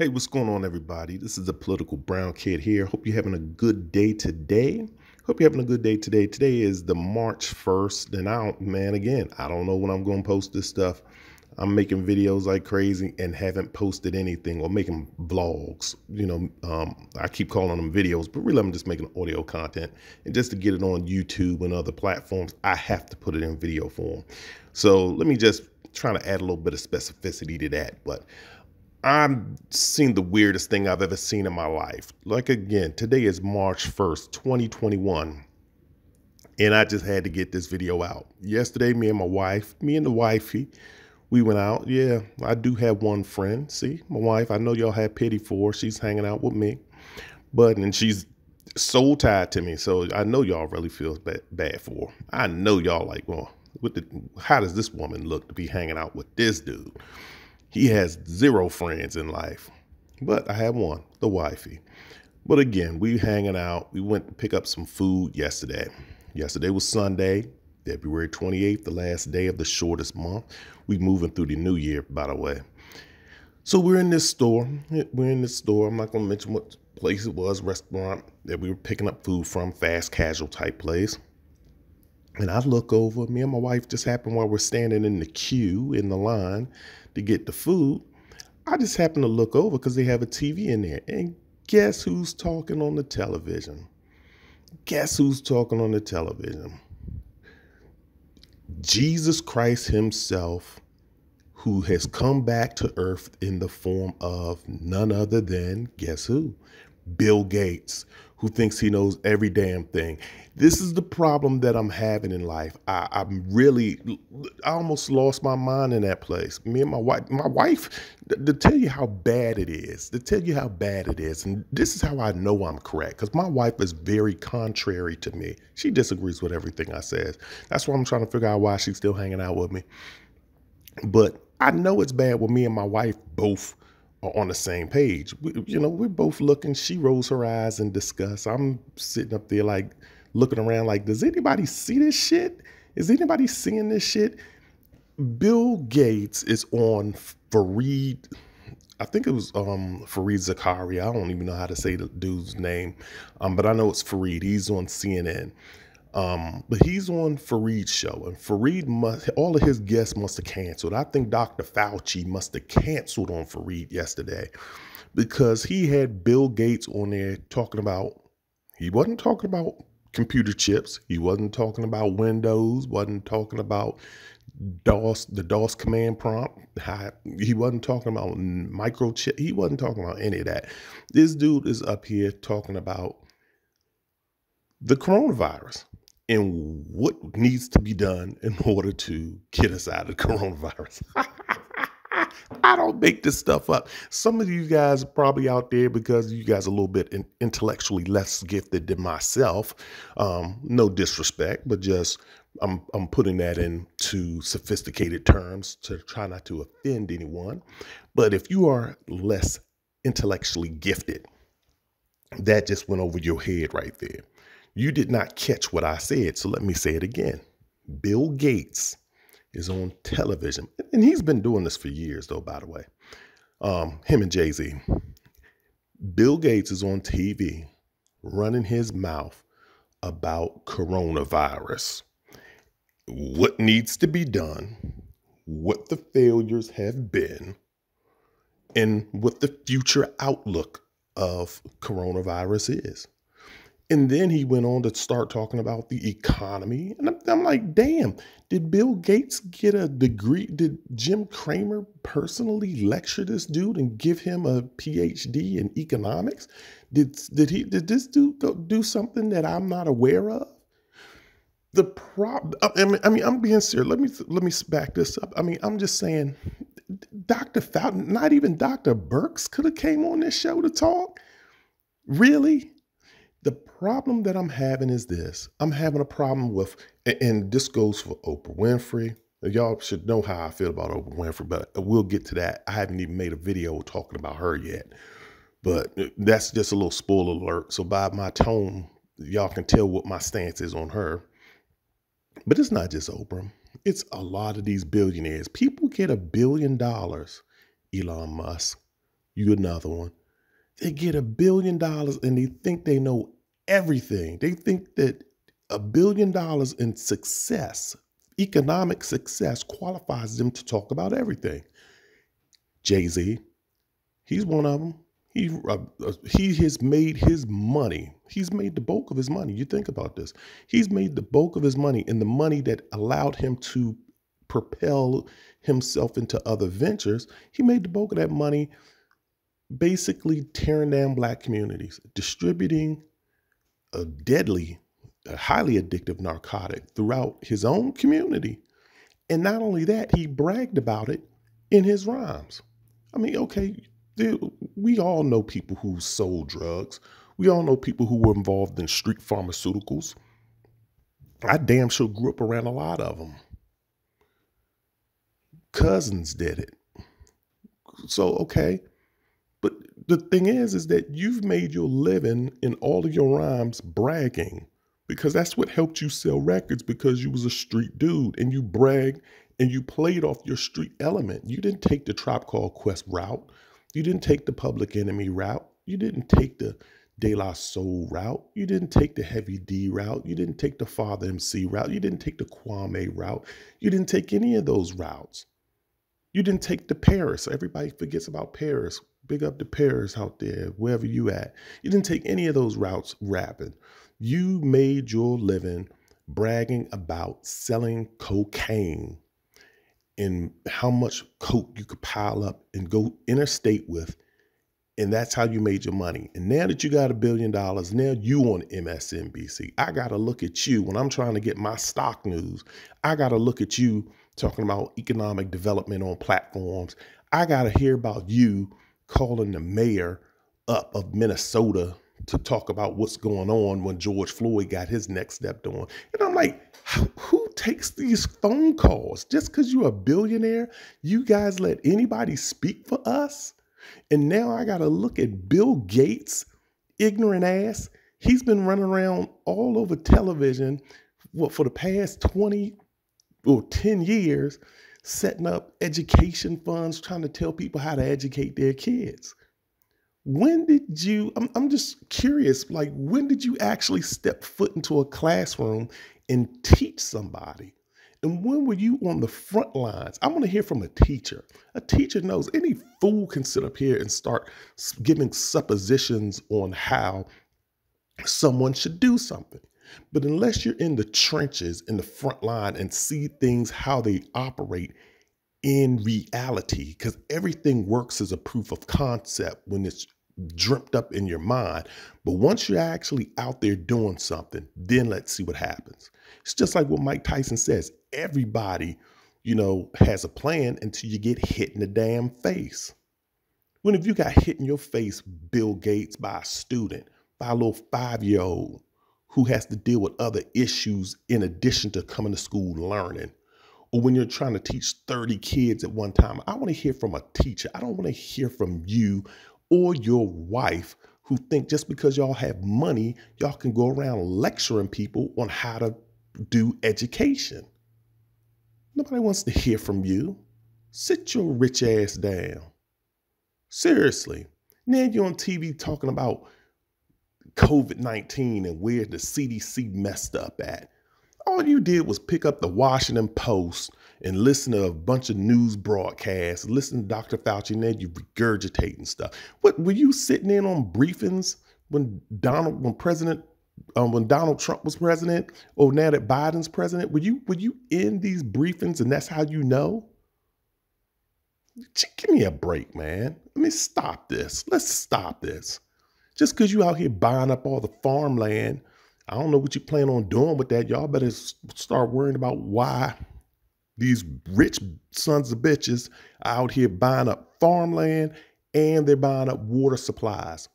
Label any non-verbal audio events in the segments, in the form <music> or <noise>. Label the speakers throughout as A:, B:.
A: Hey, what's going on, everybody? This is the political brown kid here. Hope you're having a good day today. Hope you're having a good day today. Today is the March 1st, and I don't, man, again, I don't know when I'm going to post this stuff. I'm making videos like crazy and haven't posted anything or making vlogs. You know, um, I keep calling them videos, but really I'm just making audio content. And just to get it on YouTube and other platforms, I have to put it in video form. So let me just try to add a little bit of specificity to that. But I'm seeing the weirdest thing I've ever seen in my life. Like again, today is March 1st, 2021. And I just had to get this video out. Yesterday, me and my wife, me and the wifey, we went out. Yeah, I do have one friend. See, my wife, I know y'all have pity for. She's hanging out with me. But, and she's so tied to me. So I know y'all really feel bad, bad for her. I know y'all like, well, what the, how does this woman look to be hanging out with this dude? He has zero friends in life, but I have one, the wifey. But again, we hanging out. We went to pick up some food yesterday. Yesterday was Sunday, February 28th, the last day of the shortest month. We moving through the new year, by the way. So we're in this store. We're in this store. I'm not gonna mention what place it was, restaurant that we were picking up food from, fast casual type place. And I look over, me and my wife just happened while we're standing in the queue in the line to get the food. I just happened to look over because they have a TV in there. And guess who's talking on the television? Guess who's talking on the television? Jesus Christ Himself, who has come back to earth in the form of none other than, guess who? Bill Gates, who thinks he knows every damn thing. This is the problem that I'm having in life. I, am really, I almost lost my mind in that place. Me and my wife, my wife, to tell you how bad it is, to tell you how bad it is, and this is how I know I'm correct, because my wife is very contrary to me. She disagrees with everything I says. That's why I'm trying to figure out why she's still hanging out with me. But I know it's bad with me and my wife both are on the same page. We, you know, we're both looking. She rolls her eyes in disgust. I'm sitting up there like looking around like, does anybody see this shit? Is anybody seeing this shit? Bill Gates is on Fareed. I think it was um, Fareed Zakaria. I don't even know how to say the dude's name, um, but I know it's Fareed. He's on CNN. Um, but he's on Fareed's show, and Fareed must all of his guests must have canceled. I think Dr. Fauci must have canceled on Fareed yesterday because he had Bill Gates on there talking about he wasn't talking about computer chips, he wasn't talking about Windows, wasn't talking about DOS, the DOS command prompt. He wasn't talking about microchip. He wasn't talking about any of that. This dude is up here talking about the coronavirus and what needs to be done in <laughs> order to get us out of coronavirus. <laughs> I don't make this stuff up. Some of you guys are probably out there because you guys are a little bit intellectually less gifted than myself. Um, no disrespect, but just I'm I'm putting that into sophisticated terms to try not to offend anyone. But if you are less intellectually gifted, that just went over your head right there. You did not catch what I said, so let me say it again. Bill Gates is on television, and he's been doing this for years, though, by the way. Um, him and Jay Z. Bill Gates is on TV running his mouth about coronavirus. What needs to be done, what the failures have been, and what the future outlook of coronavirus is. And then he went on to start talking about the economy. And I'm, like, damn, did Bill Gates get a degree? Did Jim Cramer personally lecture this dude and give him a PhD in economics? Did, did he did this dude do something that I'm not aware of? The problem, I mean, I mean, I'm being serious. Let me let me back this up. I mean, I'm just saying, Dr. Fountain, not even Dr. Burks could have came on this show to talk. Really? The problem that I'm having is this I'm having a problem with, and this goes for Oprah Winfrey. Y'all should know how I feel about Oprah Winfrey, but we'll get to that. I haven't even made a video talking about her yet. But uh, that's just a little spoiler alert. So by my tone, y'all can tell what my stance is on her. But it's not just Oprah. It's a lot of these billionaires. People get a billion dollars, Elon Musk, You another one. They get a billion dollars and they think they know everything. They think that a billion dollars in success, economic success, qualifies them to talk about everything. Jay Z, he's one of them. He uh, uh, he has made his money. He's made the bulk of his money. You think about this. He's made the bulk of his money, and the money that allowed him to propel himself into other ventures. He made the bulk of that money basically tearing down black communities, distributing a deadly, a highly addictive narcotic throughout his own community. And not only that, he bragged about it in his rhymes. I mean, okay, we all know people who sold drugs. We all know people who were involved in street pharmaceuticals. I damn sure grew up around a lot of them. Cousins did it. So, okay. The thing is, is that you've made your living in all of your rhymes bragging because that's what helped you sell records because you was a street dude and you bragged and you played off your street element. You didn't take the Tribe Called Quest route. You didn't take the Public Enemy route. You didn't take the De La Soul route. You didn't take the Heavy D route. You didn't take the Father MC route. You didn't take the Kwame route. You didn't take any of those routes. You didn't take the Paris. Everybody forgets about Paris. Big up the Paris out there, wherever you at. You didn't take any of those routes rapping. You made your living bragging about selling cocaine and how much coke you could pile up and go interstate with. And that's how you made your money. And now that you got a billion dollars, now you on MSNBC. I got to look at you when I'm trying to get my stock news. I got to look at you talking about economic development on platforms. I got to hear about you calling the mayor up of Minnesota to talk about what's going on when George Floyd got his neck stepped on. And I'm like, who takes these phone calls? Just because you're a billionaire, you guys let anybody speak for us? And now I got to look at Bill Gates, ignorant ass. He's been running around all over television what, for the past 20 or 10 years, setting up education funds, trying to tell people how to educate their kids. When did you, I'm, I'm just curious, like, when did you actually step foot into a classroom and teach somebody? And when were you on the front lines? I want to hear from a teacher. A teacher knows any fool can sit up here and start giving suppositions on how someone should do something. But unless you're in the trenches, in the front line, and see things how they operate in reality, because everything works as a proof of concept when it's dreamt up in your mind. But once you're actually out there doing something, then let's see what happens. It's just like what Mike Tyson says everybody, you know, has a plan until you get hit in the damn face. When if you got hit in your face, Bill Gates, by a student, by a little five year old who has to deal with other issues in addition to coming to school learning, or when you're trying to teach 30 kids at one time, I want to hear from a teacher. I don't want to hear from you or your wife who think just because y'all have money, y'all can go around lecturing people on how to do education. Nobody wants to hear from you. Sit your rich ass down. Seriously. Now you're on TV talking about COVID 19 and where the CDC messed up at. All you did was pick up the Washington Post and listen to a bunch of news broadcasts, listen to Dr. Fauci, and then you regurgitating stuff. What were you sitting in on briefings when Donald, when President, um, when Donald Trump was president, or now that Biden's president? Were you were you in these briefings, and that's how you know? Give me a break, man. Let me stop this. Let's stop this. Just because you out here buying up all the farmland, I don't know what you plan on doing with that. Y'all better start worrying about why these rich sons of bitches out here buying up farmland and they're buying up water supplies.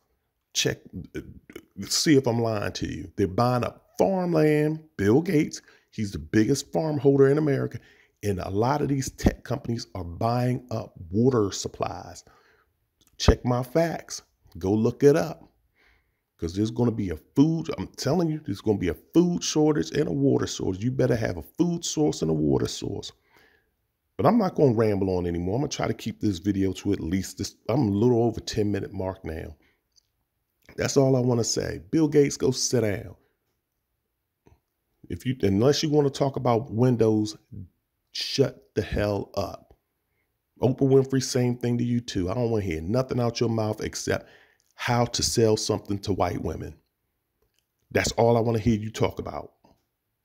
A: Check, see if I'm lying to you. They're buying up farmland. Bill Gates, he's the biggest farm holder in America. And a lot of these tech companies are buying up water supplies. Check my facts. Go look it up because there's going to be a food i'm telling you there's going to be a food shortage and a water shortage you better have a food source and a water source But I'm not going to ramble on anymore. I'm going to try to keep this video to at least this. I'm a little over 10 minute mark now. That's all I want to say. Bill Gates, go sit down. If you unless you want to talk about Windows, shut the hell up. Oprah Winfrey, same thing to you too. I don't want to hear nothing out your mouth except how to sell something to white women. That's all I want to hear you talk about.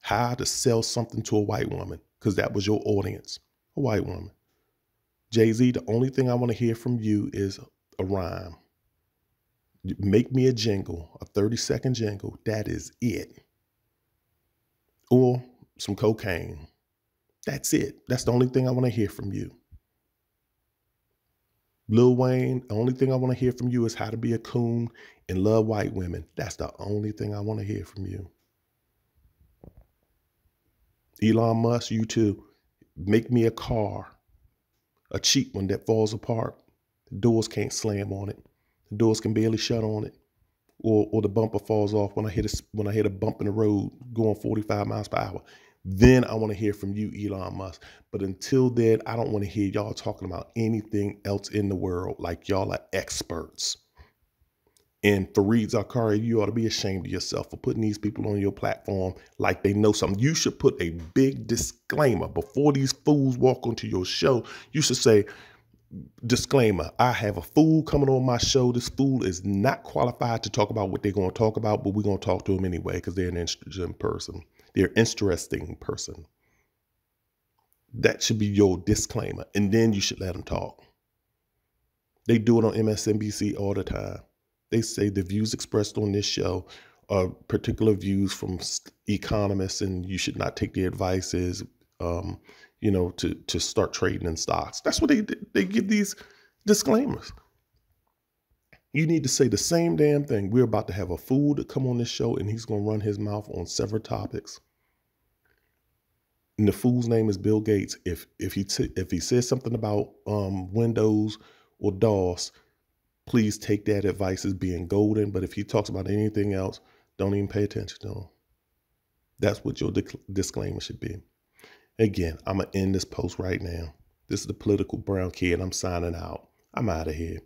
A: How to sell something to a white woman, because that was your audience, a white woman. Jay Z, the only thing I want to hear from you is a rhyme. Make me a jingle, a 30 second jingle. That is it. Or some cocaine. That's it. That's the only thing I want to hear from you. Lil Wayne, the only thing I want to hear from you is how to be a coon and love white women. That's the only thing I want to hear from you. Elon Musk, you too. Make me a car, a cheap one that falls apart. The doors can't slam on it. The doors can barely shut on it. Or, or the bumper falls off when I hit a, when I hit a bump in the road going 45 miles per hour. Then I want to hear from you, Elon Musk. But until then, I don't want to hear y'all talking about anything else in the world like y'all are experts. And Fareed Zakaria, you ought to be ashamed of yourself for putting these people on your platform like they know something. You should put a big disclaimer before these fools walk onto your show. You should say, disclaimer I have a fool coming on my show. This fool is not qualified to talk about what they're going to talk about, but we're going to talk to him anyway because they're an interesting person. They're interesting person. That should be your disclaimer. And then you should let them talk. They do it on MSNBC all the time. They say the views expressed on this show are particular views from economists, and you should not take their advices, um, you know, to to start trading in stocks. That's what they they give these disclaimers. You need to say the same damn thing. We're about to have a fool to come on this show and he's going to run his mouth on several topics. And the fool's name is Bill Gates. If if he t- if he says something about um, Windows or DOS, please take that advice as being golden. But if he talks about anything else, don't even pay attention to him. That's what your disclaimer should be. Again, I'm gonna end this post right now. This is the political brown kid. I'm signing out. I'm out of here.